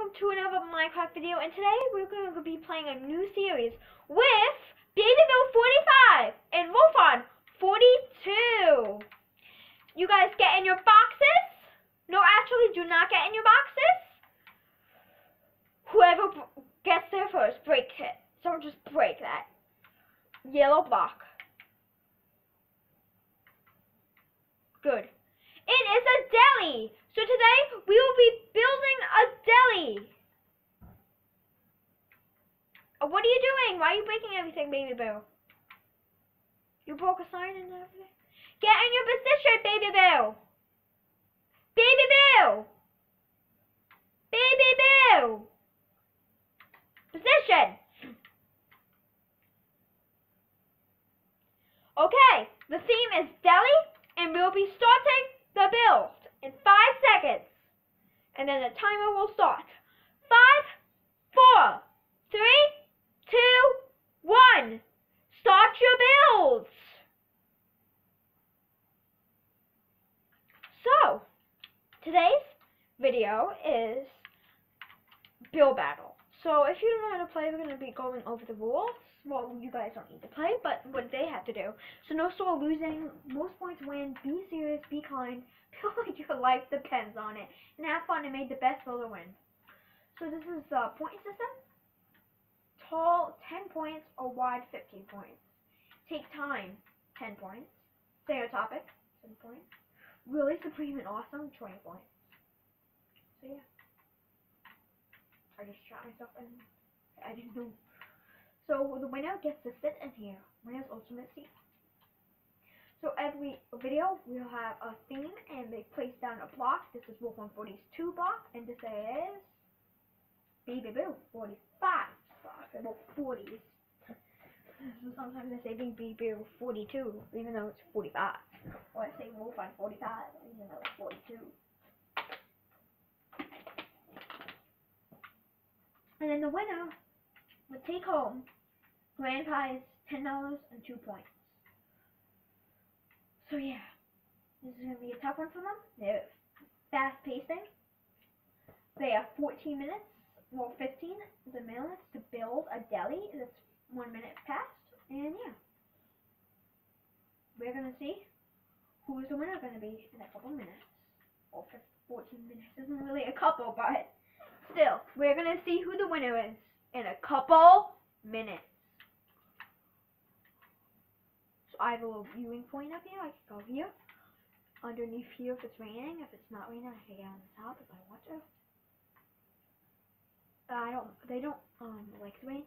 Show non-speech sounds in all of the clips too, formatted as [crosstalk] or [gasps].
welcome to another Minecraft video, and today we're going to be playing a new series with Babyville 45 and Wolfon 42. You guys get in your boxes? No, actually, do not get in your boxes. Whoever gets there first breaks it. So just break that. Yellow block. Good. It is a deli. So today we will be building a deli. Uh, What are you doing? Why are you breaking everything, baby boo? You broke a sign and everything. Get in your position, baby boo. Baby boo. Baby boo. Position. Okay, the theme is deli, and we'll be starting the build in five seconds. And then the timer will start. Five, four, three, two, one. Start your builds. So, today's video is build battle. So if you don't know play, we're going to be going over the rules. Well, you guys don't need to play, but what they have to do. So no sore losing, most points win, be serious, be kind, [laughs] feel like your life depends on it, and have fun and make the best builder win. So this is the point system. Tall, 10 points, or wide, 15 points. Take time, 10 points. Stay on topic, 10 points. Really supreme and awesome, 20 points. So yeah. I just shot myself and I didn't know. So the winner gets to sit in here. Winner's ultimate seat. So every video we'll have a theme and they place down a block. This is Wolf 140's 2 block and this is Baby Boo 45 block. About 40s. So sometimes I say Baby Boo 42 even though it's 45. Or I say Wolf on 45 even though it's 42. And then the winner would take home grand prize ten dollars and two points. So yeah, this is gonna be a tough one for them. They're fast pacing. They have 14 minutes, well 15 the minutes to build a deli that's one minute past, and yeah, we're gonna see who's the winner gonna be in a couple minutes. Or 14 minutes isn't really a couple, but still, we're gonna see who the winner is in a couple minutes. So I have a little viewing point up here. I can go here. Underneath here if it's raining. If it's not raining, I can get on the top if I want to. Uh, I don't. They don't um like the rain.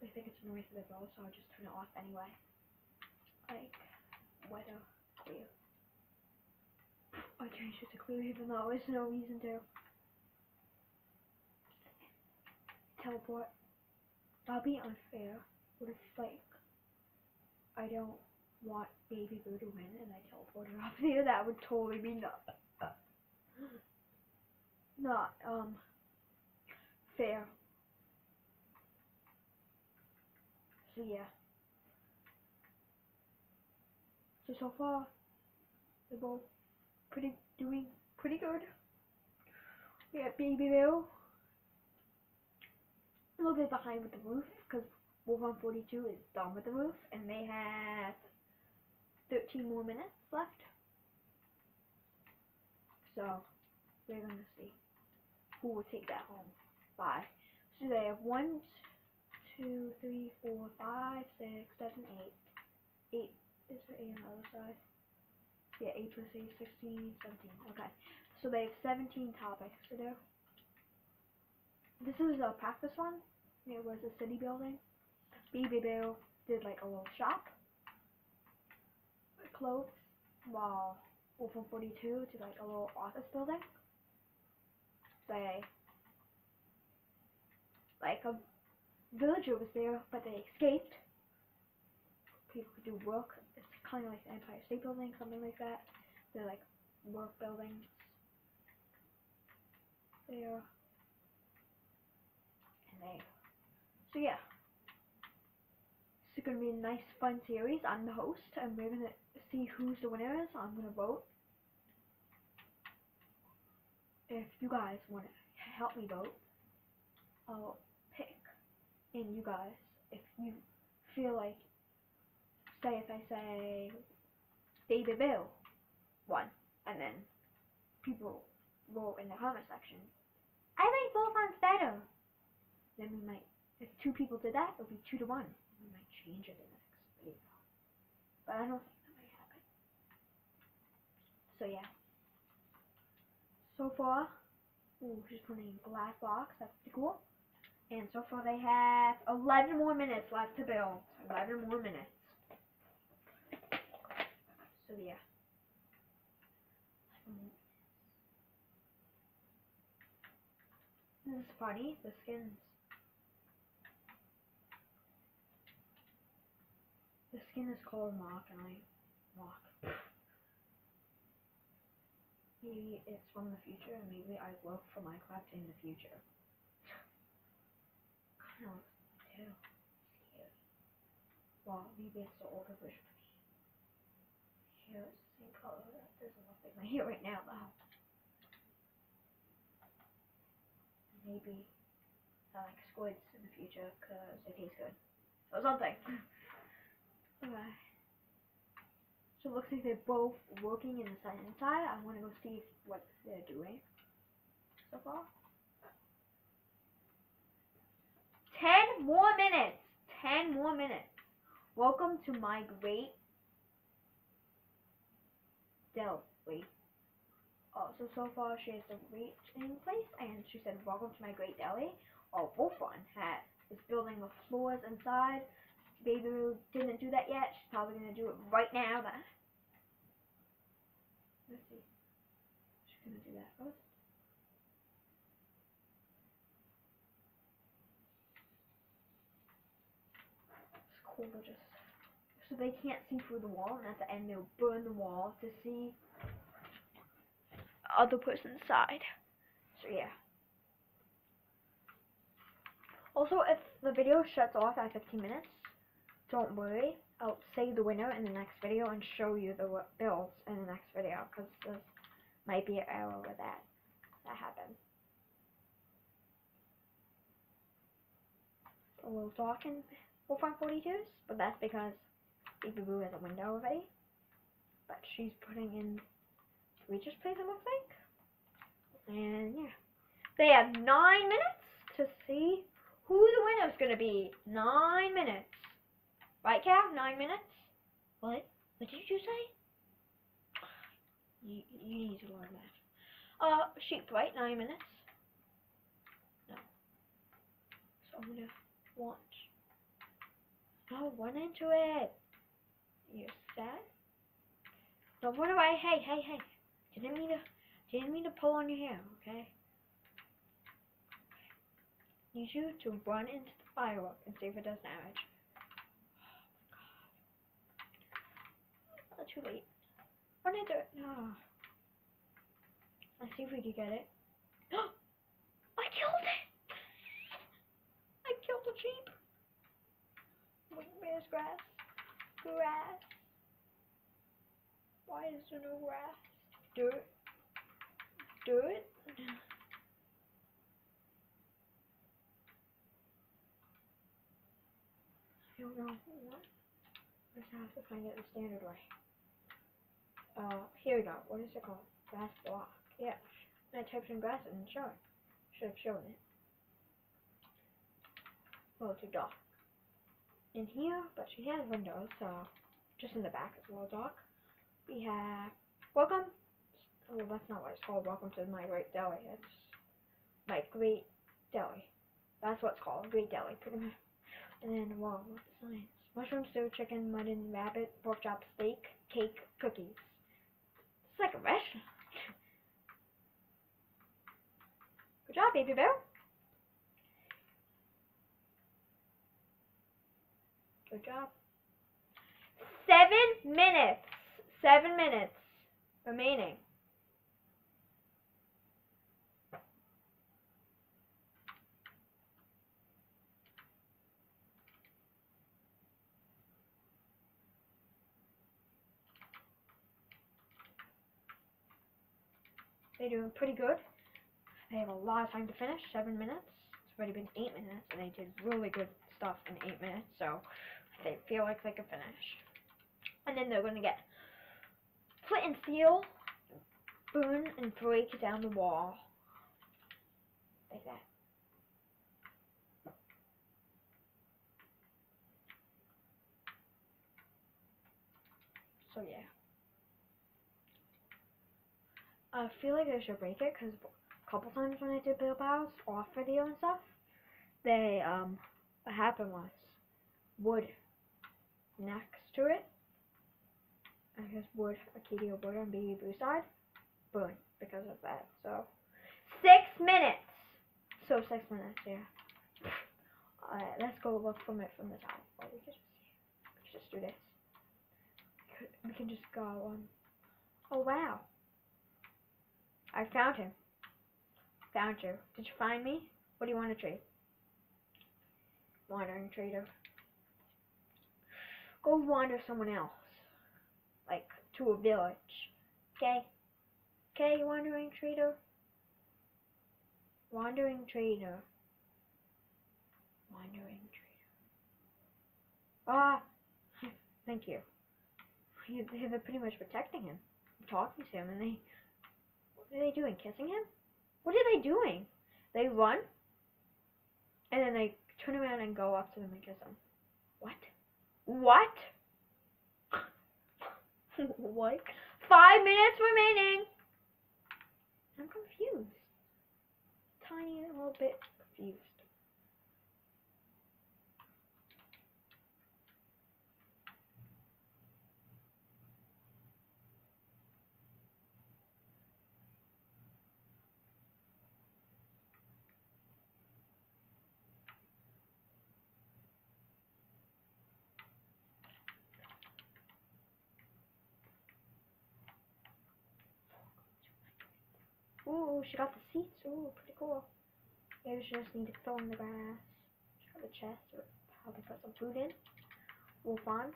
They think it's noise for the so I'll just turn it off anyway. Like weather clear. I changed it to clear even though there's no reason to. Teleport. That'll be unfair. What if like I don't want Baby Boo to win and I teleport her [laughs] up there? That would totally be not not um fair. So yeah. So so far they're both pretty doing pretty good. Got Baby Boo. A little bit behind with the roof because Wolf 142 is done with the roof and they have 13 more minutes left. So we're gonna see who will take that home by. So they have one, two, three, four, five, six, seven, eight. Eight is there eight on the other side? Yeah, 8 plus 8, 16, 17. Okay. So they have 17 topics to do. This is a practice one. It was a city building. BB Boo did like a little shop. Clothes. While Wolf 42 did like a little office building. They like a villager was there, but they escaped. People could do work. It's kind of like the Empire State Building, something like that. They're like work buildings. There. And there. So yeah. It's gonna be a nice fun series. I'm the host and we're gonna see who's the winner is. I'm gonna vote. if you guys want to help me vote, I'll pick in you guys if you feel like, say if I say Baby Bill one, and then people wrote in the comment section, I like Volfun's better. Then we might, if two people did that, it would be two to one. We might change it in the next video. But I don't think that might happen. So yeah. So far, ooh, she's putting glass blocks. That's pretty cool. And so far they have 11 more minutes left to build. 11 more minutes. So yeah. This is funny, the skins. The skin is called Mock and I Mock. Maybe it's from the future and maybe I work for Minecraft in the future. Kinda looks like too. Scary. Well, maybe it's the older version of me. Hair is the same color. That doesn't look like my hair right now though. maybe I like squids in the future because they taste good. Or something. [laughs] okay. So it looks like they're both working in the side inside. I want to go see what they're doing so far. Ten more minutes. Ten more minutes. Welcome to my great Del. Wait. Oh, so so far she has the reach in place, and she said, "Welcome to my great deli." Oh, Wolfon hat is building the floors inside. Baby Roo didn't do that yet. She's probably gonna do it right now. But let's see, she's gonna do that first. Cool to just so they can't see through the wall, and at the end they'll burn the wall to see other person's side. So yeah. Also, if the video shuts off at 15 minutes, don't worry. I'll say the winner in the next video and show you the builds in the next video because this might be an error with that. That happened. A little dark in Wolfon 42s, but that's because Baby Boo has a window already. But she's putting in we just play them, I think. And yeah. They have nine minutes to see who the winner is going to be. Nine minutes. Right, Cal? Nine minutes? What? What did you say? You, you need to learn that. Uh, sheep, right? Nine minutes? No. So I'm to watch. No, run into it. You're sad? Don't run away. Hey, hey, hey. Didn't mean to didn't mean to pull on your hair, okay? Need you to run into the firework and see if it does damage. Oh my god. Too late. Run into it. No. Let's see if we can get it. [gasps] I killed it! I killed the sheep. Where's grass? Grass. Why is there no grass? do it. Do it. I don't know what. I just have to find it the standard way. Uh, here we go. What is it called? Grass block. Yeah. I typed in grass and it. Should have shown it. Well, it's too dark. In here, but she has windows, so just in the back it's a little dark. We have welcome Oh, that's not what it's called. Welcome to my great deli. It's my great deli. That's what it's called. Great deli, pretty much. And then, wow, what's the signs? Mushroom stew, chicken, mutton, rabbit, pork chop, steak, cake, cookies. It's like a restaurant. Good job, baby bear. Good job. Seven minutes. Seven minutes remaining. They're doing pretty good. They have a lot of time to finish, seven minutes. It's already been eight minutes, and they did really good stuff in eight minutes, so they feel like they can finish. And then they're gonna get flint and steel, burn and break down the wall. Like that. So yeah. I feel like I should break it because a couple times when I did Bilbao's off video and stuff, they, um, what happened was wood next to it. I guess wood, acacia wood on Baby Blue side, burn because of that. So, six minutes! So, six minutes, yeah. Alright, let's go look from it from the top. Or we could just, just do this. We, we can just go on. Oh, wow. I found him. Found you. Did you find me? What do you want to trade? Wandering trader. Go wander someone else. Like, to a village. Okay? Okay, wandering trader? Wandering trader. Wandering trader. Ah! [laughs] Thank you. They're pretty much protecting him. I'm talking to him, and they are they doing? Kissing him? What are they doing? They run, and then they turn around and go up to them and kiss them. What? What? [laughs] what? Five minutes remaining. I'm confused. Tiny little bit confused. Ooh, she got the seats. Ooh, pretty cool. Maybe she just needs to fill in the grass. She got the chest or probably put some food in. Wolf on.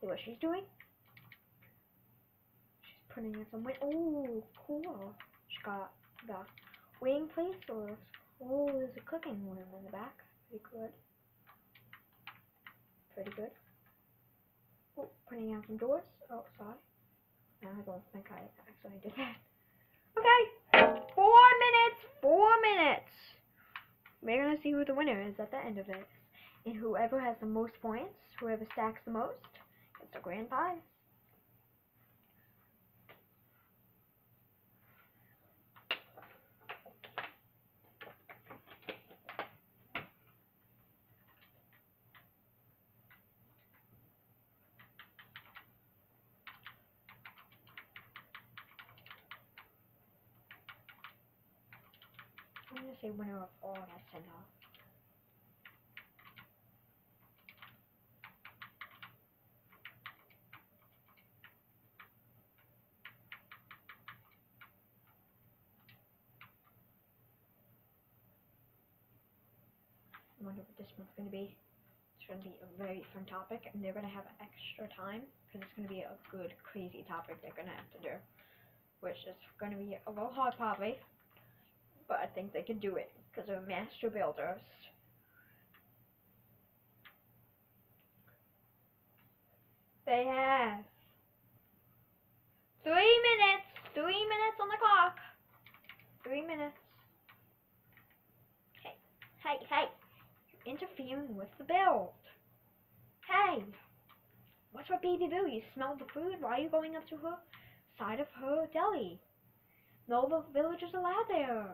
See what she's doing. She's putting in some wing. Ooh, cool. She got the wing place or oh, there's a cooking room in the back. Pretty good. Pretty good. Oh, putting out some doors. Oh, sorry. I don't think I actually did that. Okay. Four minutes. Four minutes. We're going to see who the winner is at the end of this. And whoever has the most points, whoever stacks the most, gets the grand prize. I'm gonna say winner of all off. I wonder what this one's gonna be. It's gonna be a very fun topic, and they're gonna have extra time because it's gonna be a good, crazy topic they're gonna have to do, which is gonna be a little hard, probably but I think they can do it because they're master builders. They have three minutes, three minutes on the clock. Three minutes. Hey, hey, hey, you're interfering with the build. Hey, what's with Baby Boo? You smell the food? Why are you going up to her side of her deli? No villagers allowed there.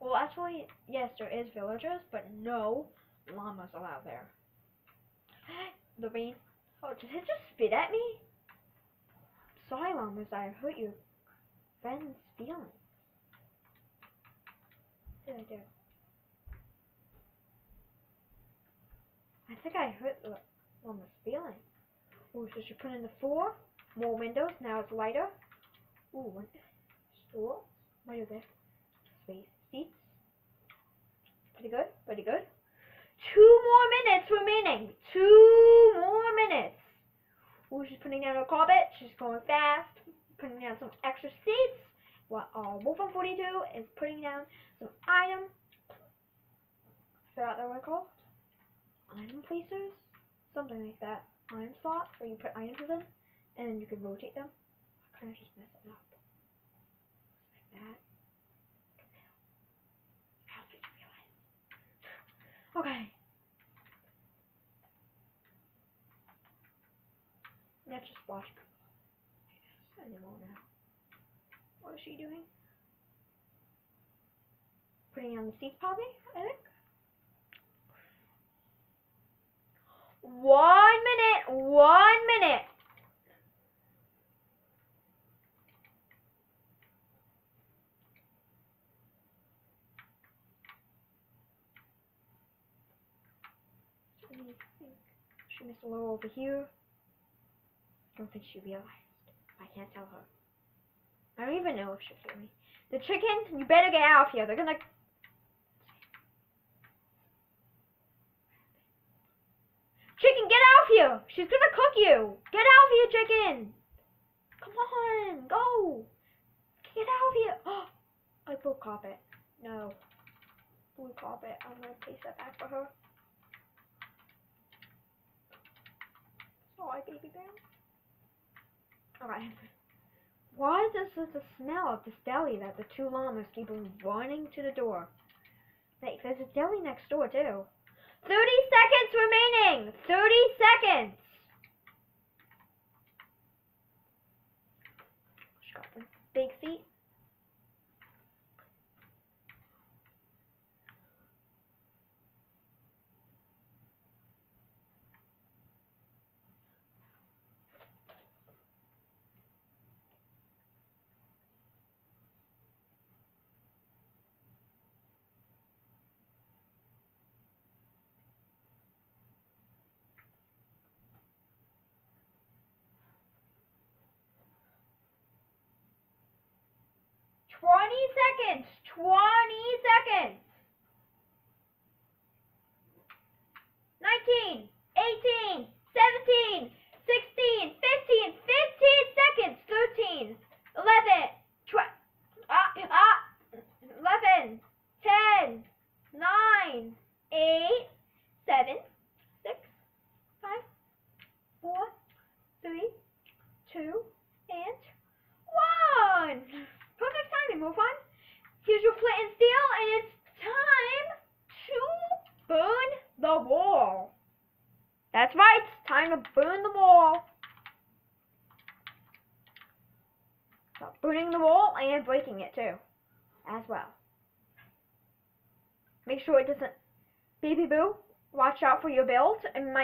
Well, actually, yes, there is villagers, but no llamas allowed there. [gasps] the rain. Oh, did it just spit at me? Sorry, llamas, I hurt your friend's feelings. What did I do? I think I hurt the llama's feelings. Oh, so she put in the four more windows. Now it's lighter. Ooh, stool. What is this? Space. See? Pretty good, pretty good. Two more minutes remaining. Two more minutes. Ooh, she's putting down her carpet. She's going fast. Putting down some extra seats. While uh, Wolf 42 is putting down some items. forgot what they're called. Item placers? Something like that. Item slots where you put items in and you can rotate them. I kind of just mess it up. Like that. How did you realize? Okay. Let's just watch. And then we'll. What is she doing? Putting on the seats probably, I think. One minute, one minute. Let me think. She missed a over here. I Don't think she realized. I can't tell her. I don't even know if she'll hear me. The chicken, you better get out of here. They're gonna. Chicken, get out of here! She's gonna cook you! Get out of here, chicken! Come on, go! Get out of here! Oh, [gasps] I blue carpet. No. Blue carpet. I'm gonna place that back for her. Oh, I baby down. Alright. Why is this the smell of this deli that the two llamas keep running to the door? Like, there's a deli next door, too. 30 seconds remaining! 30 seconds! Big feet. 20 seconds. 20 seconds. 19, 18, 17, 16, 15, 15.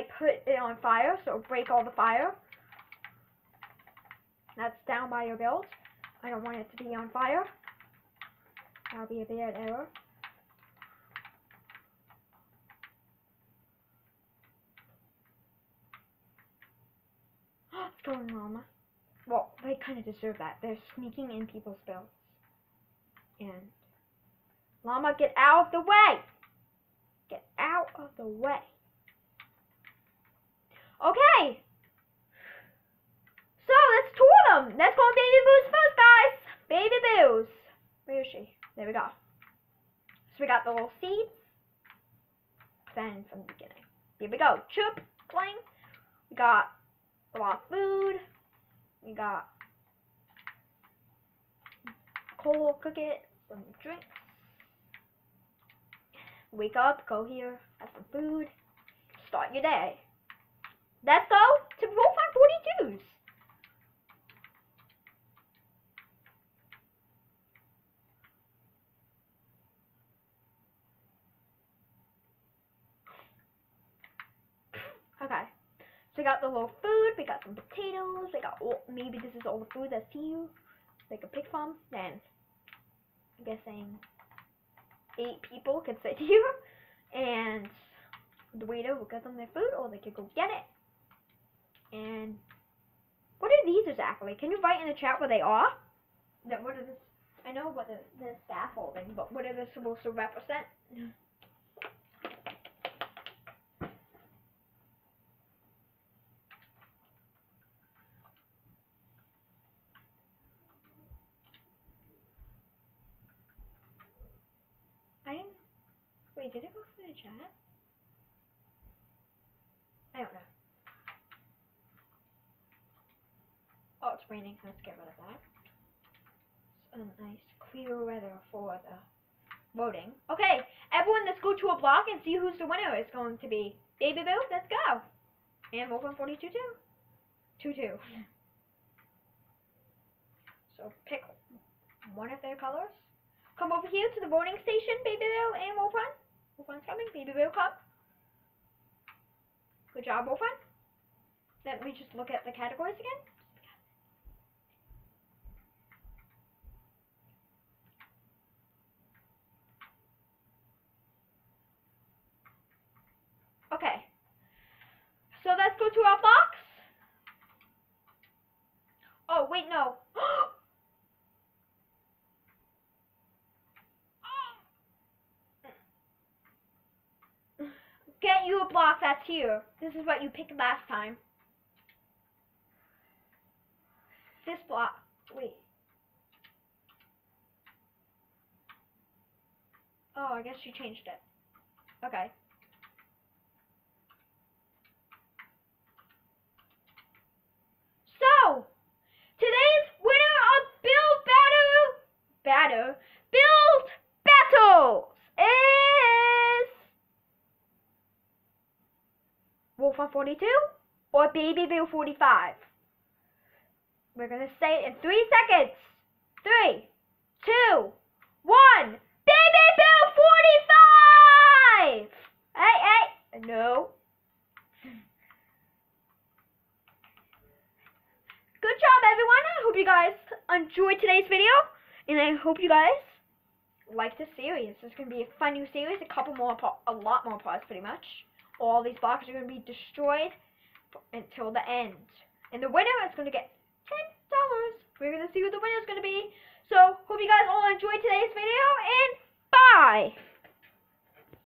Might put it on fire, so break all the fire. That's down by your build. I don't want it to be on fire. That'll be a bad error. [gasps] What's going Well, they kind of deserve that. They're sneaking in people's builds. And, Llama, get out of the way! Get out of the way. Okay! So, let's tour them! Let's go on Baby Boo's first, guys! Baby Boo's. Where is she? There we go. So we got the little seeds. Then from the beginning. Here we go. Chirp, clang. We got a lot of food. We got coal, cook it, some drinks. Wake up, go here, have some food, start your day. Let's go to Roll 542s. Okay. So we got the little food, we got some potatoes, we got all, maybe this is all the food that's here. They could pick from. Then I'm guessing eight people could sit [laughs] here and the waiter will get them their food or they could go get it. And what are these exactly? Can you write in the chat what they are? That what are this I know what the, the scaffolding, but what are they supposed to represent? I didn't. Wait, did it go for the chat? I don't know. Oh, it's raining. Let's get rid of that. It's a nice clear weather for the voting. Okay, everyone, let's go to a block and see who's the winner is going to be. Baby Boo, let's go. And Wolf 42 too. 2 2. [laughs] So pick one of their colors. Come over here to the voting station, Baby Boo and Wolfrun. Wolfrun's coming. Baby Boo, come. Good job, Wolfrun. Let me just look at the categories again. Okay. So let's go to our box. Oh, wait, no. [gasps] Get you a block that's here. This is what you picked last time. This block. Wait. Oh, I guess you changed it. Okay. So, today's winner of Build Battle, Build Battles is Wolf 42 or Baby Bill 45. We're gonna say it in three seconds. Three, two, one. Baby Bill 45! Hey, hey, no. Good job, everyone. I hope you guys enjoyed today's video, and I hope you guys like this series. It's going to be a fun new series, a couple more, a lot more parts, pretty much. All these boxes are going to be destroyed until the end. And the winner is going to get $10. We're going to see who the winner is going to be. So, hope you guys all enjoyed today's video, and bye!